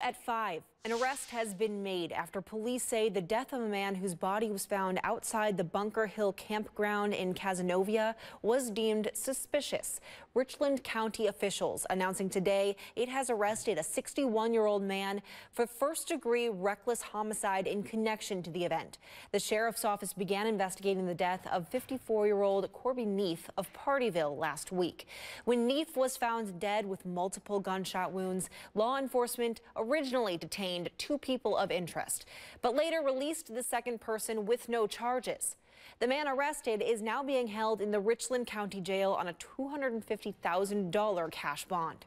At 5, an arrest has been made after police say the death of a man whose body was found outside the Bunker Hill campground in Cazenovia was deemed suspicious. Richland County officials announcing today it has arrested a 61-year-old man for first-degree reckless homicide in connection to the event. The sheriff's office began investigating the death of 54-year-old Corby Neef of Pardeeville last week. When Neef was found dead with multiple gunshot wounds, law enforcement originally detained two people of interest, but later released the second person with no charges. The man arrested is now being held in the Richland County Jail on a $250,000 cash bond.